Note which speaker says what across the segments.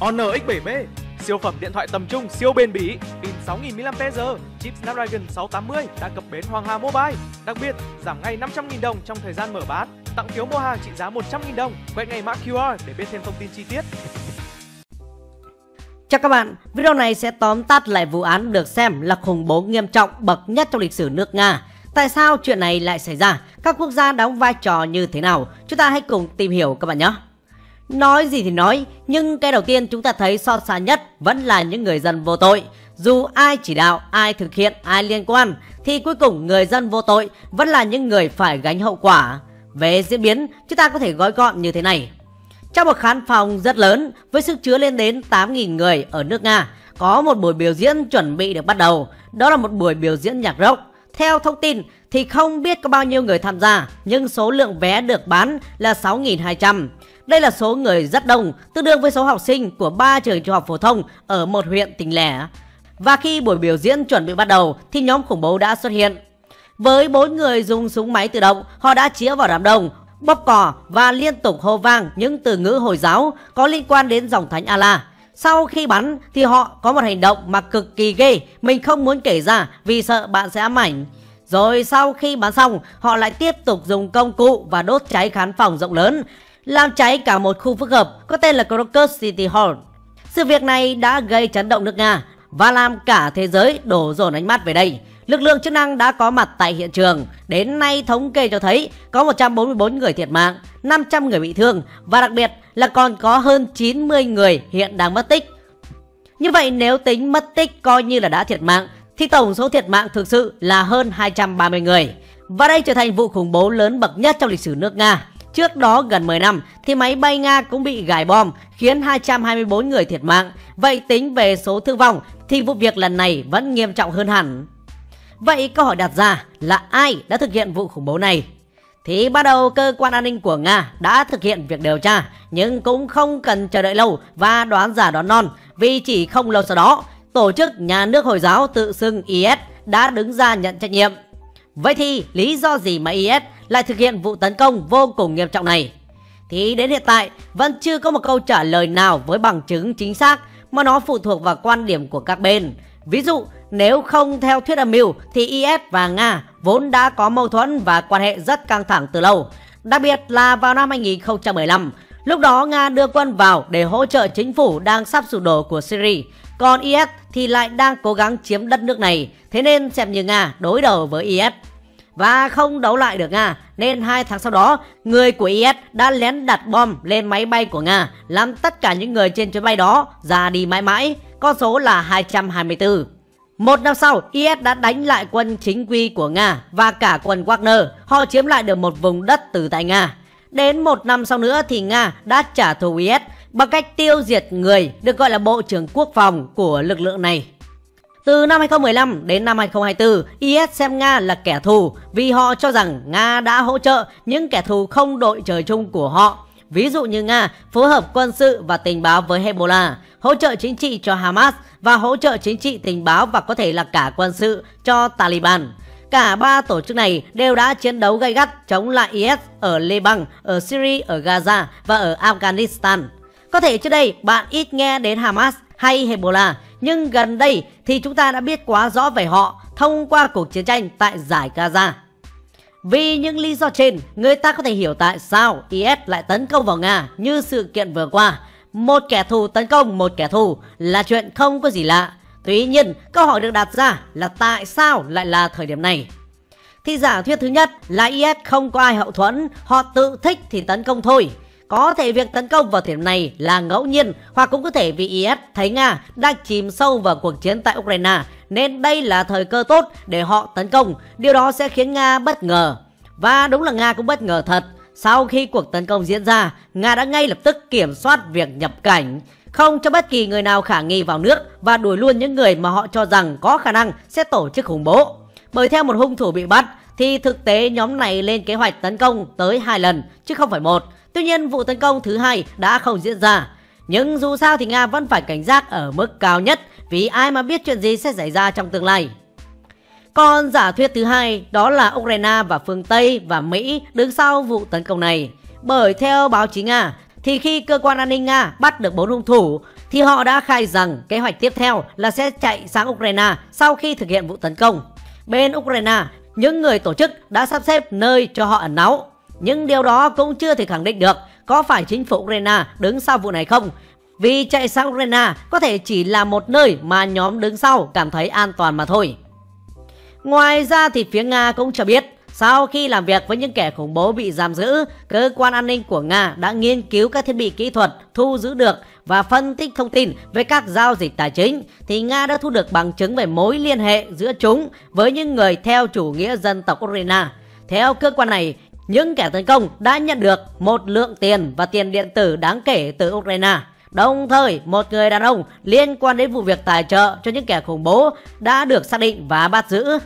Speaker 1: Honor X7B, siêu phẩm điện thoại tầm trung siêu bền bỉ, pin 6000 mAh, chip Snapdragon 680 đã cập bến Hoàng Hà Mobile. Đặc biệt, giảm ngay 500.000 đồng trong thời gian mở bán, tặng phiếu mua hàng trị giá 100.000 đồng. Quẹt ngay mã QR để biết thêm thông tin chi tiết.
Speaker 2: Chào các bạn, video này sẽ tóm tắt lại vụ án được xem là khủng bố nghiêm trọng bậc nhất trong lịch sử nước Nga. Tại sao chuyện này lại xảy ra? Các quốc gia đóng vai trò như thế nào? Chúng ta hãy cùng tìm hiểu các bạn nhé. Nói gì thì nói, nhưng cái đầu tiên chúng ta thấy so sánh nhất vẫn là những người dân vô tội. Dù ai chỉ đạo, ai thực hiện, ai liên quan, thì cuối cùng người dân vô tội vẫn là những người phải gánh hậu quả. Về diễn biến, chúng ta có thể gói gọn như thế này. Trong một khán phòng rất lớn với sức chứa lên đến 8.000 người ở nước Nga, có một buổi biểu diễn chuẩn bị được bắt đầu. Đó là một buổi biểu diễn nhạc rock. Theo thông tin thì không biết có bao nhiêu người tham gia, nhưng số lượng vé được bán là 6.200. Đây là số người rất đông, tương đương với số học sinh của ba trường trung học phổ thông ở một huyện tỉnh lẻ. Và khi buổi biểu diễn chuẩn bị bắt đầu thì nhóm khủng bố đã xuất hiện. Với bốn người dùng súng máy tự động, họ đã chĩa vào đám đông, bóp cò và liên tục hô vang những từ ngữ Hồi giáo có liên quan đến dòng thánh Allah. Sau khi bắn thì họ có một hành động mà cực kỳ ghê, mình không muốn kể ra vì sợ bạn sẽ ám ảnh. Rồi sau khi bắn xong, họ lại tiếp tục dùng công cụ và đốt cháy khán phòng rộng lớn, làm cháy cả một khu phức hợp có tên là Crocus City Hall. Sự việc này đã gây chấn động nước Nga và làm cả thế giới đổ dồn ánh mắt về đây. Lực lượng chức năng đã có mặt tại hiện trường. Đến nay thống kê cho thấy có 144 người thiệt mạng, 500 người bị thương và đặc biệt là còn có hơn 90 người hiện đang mất tích. Như vậy nếu tính mất tích coi như là đã thiệt mạng, thì tổng số thiệt mạng thực sự là hơn 230 người. Và đây trở thành vụ khủng bố lớn bậc nhất trong lịch sử nước Nga. Trước đó gần 10 năm, thì máy bay Nga cũng bị gài bom, khiến 224 người thiệt mạng. Vậy tính về số thương vong, thì vụ việc lần này vẫn nghiêm trọng hơn hẳn. Vậy câu hỏi đặt ra là ai đã thực hiện vụ khủng bố này? Thì bắt đầu cơ quan an ninh của Nga đã thực hiện việc điều tra nhưng cũng không cần chờ đợi lâu và đoán giả đoán non vì chỉ không lâu sau đó tổ chức nhà nước Hồi giáo tự xưng IS đã đứng ra nhận trách nhiệm. Vậy thì lý do gì mà IS lại thực hiện vụ tấn công vô cùng nghiêm trọng này? Thì đến hiện tại vẫn chưa có một câu trả lời nào với bằng chứng chính xác mà nó phụ thuộc vào quan điểm của các bên. Ví dụ, nếu không theo thuyết âm mưu thì IS và Nga vốn đã có mâu thuẫn và quan hệ rất căng thẳng từ lâu. Đặc biệt là vào năm 2015, lúc đó Nga đưa quân vào để hỗ trợ chính phủ đang sắp sụp đổ của Syria. Còn IS thì lại đang cố gắng chiếm đất nước này, thế nên xem như Nga đối đầu với IS. Và không đấu lại được Nga, nên hai tháng sau đó, người của IS đã lén đặt bom lên máy bay của Nga, làm tất cả những người trên chuyến bay đó ra đi mãi mãi, con số là 224. Một năm sau, IS đã đánh lại quân chính quy của Nga và cả quân Wagner. Họ chiếm lại được một vùng đất từ tại Nga. Đến một năm sau nữa thì Nga đã trả thù IS bằng cách tiêu diệt người được gọi là Bộ trưởng Quốc phòng của lực lượng này. Từ năm 2015 đến năm 2024, IS xem Nga là kẻ thù vì họ cho rằng Nga đã hỗ trợ những kẻ thù không đội trời chung của họ. Ví dụ như Nga phối hợp quân sự và tình báo với Hezbollah, hỗ trợ chính trị cho Hamas và hỗ trợ chính trị tình báo và có thể là cả quân sự cho Taliban. Cả ba tổ chức này đều đã chiến đấu gay gắt chống lại IS ở Lebanon, ở Syria, ở Gaza và ở Afghanistan. Có thể trước đây bạn ít nghe đến Hamas hay Hezbollah, nhưng gần đây thì chúng ta đã biết quá rõ về họ thông qua cuộc chiến tranh tại giải Gaza. Vì những lý do trên, người ta có thể hiểu tại sao IS lại tấn công vào Nga như sự kiện vừa qua. Một kẻ thù tấn công một kẻ thù là chuyện không có gì lạ. Tuy nhiên, câu hỏi được đặt ra là tại sao lại là thời điểm này? Thì giả thuyết thứ nhất là IS không có ai hậu thuẫn, họ tự thích thì tấn công thôi. Có thể việc tấn công vào điểm này là ngẫu nhiên hoặc cũng có thể vì IS thấy Nga đang chìm sâu vào cuộc chiến tại Ukraine nên đây là thời cơ tốt để họ tấn công. Điều đó sẽ khiến Nga bất ngờ. Và đúng là Nga cũng bất ngờ thật. Sau khi cuộc tấn công diễn ra, Nga đã ngay lập tức kiểm soát việc nhập cảnh, không cho bất kỳ người nào khả nghi vào nước và đuổi luôn những người mà họ cho rằng có khả năng sẽ tổ chức khủng bố. Bởi theo một hung thủ bị bắt thì thực tế nhóm này lên kế hoạch tấn công tới hai lần chứ không phải một. Tuy nhiên vụ tấn công thứ hai đã không diễn ra. Nhưng dù sao thì Nga vẫn phải cảnh giác ở mức cao nhất vì ai mà biết chuyện gì sẽ xảy ra trong tương lai. Còn giả thuyết thứ hai đó là Ukraine và phương Tây và Mỹ đứng sau vụ tấn công này. Bởi theo báo chí Nga thì khi cơ quan an ninh Nga bắt được bốn hung thủ thì họ đã khai rằng kế hoạch tiếp theo là sẽ chạy sang Ukraine sau khi thực hiện vụ tấn công. Bên Ukraine, những người tổ chức đã sắp xếp nơi cho họ ẩn náu. Nhưng điều đó cũng chưa thể khẳng định được có phải chính phủ Ukraine đứng sau vụ này không. Vì chạy sang Ukraine có thể chỉ là một nơi mà nhóm đứng sau cảm thấy an toàn mà thôi. Ngoài ra thì phía Nga cũng cho biết sau khi làm việc với những kẻ khủng bố bị giam giữ, cơ quan an ninh của Nga đã nghiên cứu các thiết bị kỹ thuật thu giữ được và phân tích thông tin về các giao dịch tài chính, thì Nga đã thu được bằng chứng về mối liên hệ giữa chúng với những người theo chủ nghĩa dân tộc Ukraine. Theo cơ quan này, những kẻ tấn công đã nhận được một lượng tiền và tiền điện tử đáng kể từ Ukraine. Đồng thời, một người đàn ông liên quan đến vụ việc tài trợ cho những kẻ khủng bố đã được xác định và bắt giữ.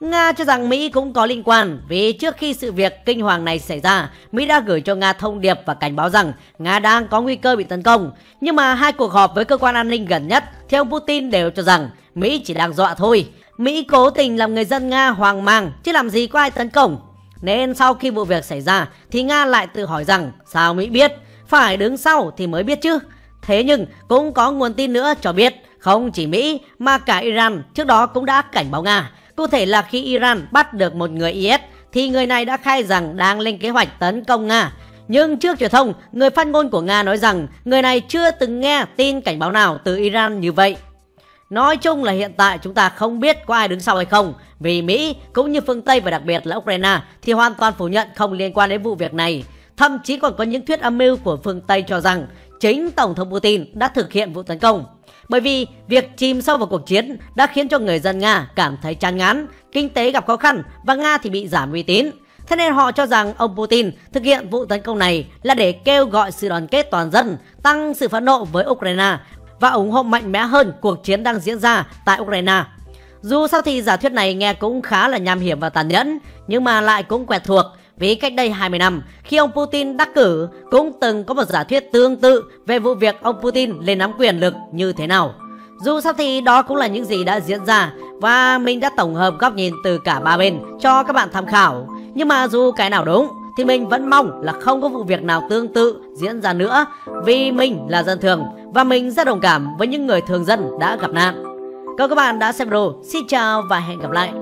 Speaker 2: Nga cho rằng Mỹ cũng có liên quan vì trước khi sự việc kinh hoàng này xảy ra, Mỹ đã gửi cho Nga thông điệp và cảnh báo rằng Nga đang có nguy cơ bị tấn công. Nhưng mà hai cuộc họp với cơ quan an ninh gần nhất theo Putin đều cho rằng Mỹ chỉ đang dọa thôi. Mỹ cố tình làm người dân Nga hoang mang chứ làm gì có ai tấn công. Nên sau khi vụ việc xảy ra thì Nga lại tự hỏi rằng sao Mỹ biết, phải đứng sau thì mới biết chứ. Thế nhưng cũng có nguồn tin nữa cho biết không chỉ Mỹ mà cả Iran trước đó cũng đã cảnh báo Nga Cụ thể là khi Iran bắt được một người IS thì người này đã khai rằng đang lên kế hoạch tấn công Nga. Nhưng trước truyền thông, người phát ngôn của Nga nói rằng người này chưa từng nghe tin cảnh báo nào từ Iran như vậy. Nói chung là hiện tại chúng ta không biết có ai đứng sau hay không. Vì Mỹ cũng như phương Tây và đặc biệt là Ukraine thì hoàn toàn phủ nhận không liên quan đến vụ việc này. Thậm chí còn có những thuyết âm mưu của phương Tây cho rằng chính Tổng thống Putin đã thực hiện vụ tấn công. Bởi vì việc chìm sâu vào cuộc chiến đã khiến cho người dân Nga cảm thấy chán ngán, kinh tế gặp khó khăn và Nga thì bị giảm uy tín. Thế nên họ cho rằng ông Putin thực hiện vụ tấn công này là để kêu gọi sự đoàn kết toàn dân, tăng sự phẫn nộ với Ukraine và ủng hộ mạnh mẽ hơn cuộc chiến đang diễn ra tại Ukraine. Dù sao thì giả thuyết này nghe cũng khá là nham hiểm và tàn nhẫn, nhưng mà lại cũng quẹt thuộc vì cách đây 20 năm, khi ông Putin đắc cử, cũng từng có một giả thuyết tương tự về vụ việc ông Putin lên nắm quyền lực như thế nào. Dù sao thì đó cũng là những gì đã diễn ra và mình đã tổng hợp góc nhìn từ cả ba bên cho các bạn tham khảo. Nhưng mà dù cái nào đúng thì mình vẫn mong là không có vụ việc nào tương tự diễn ra nữa, vì mình là dân thường và mình rất đồng cảm với những người thường dân đã gặp nạn. Còn các bạn đã xem video. Xin chào và hẹn gặp lại.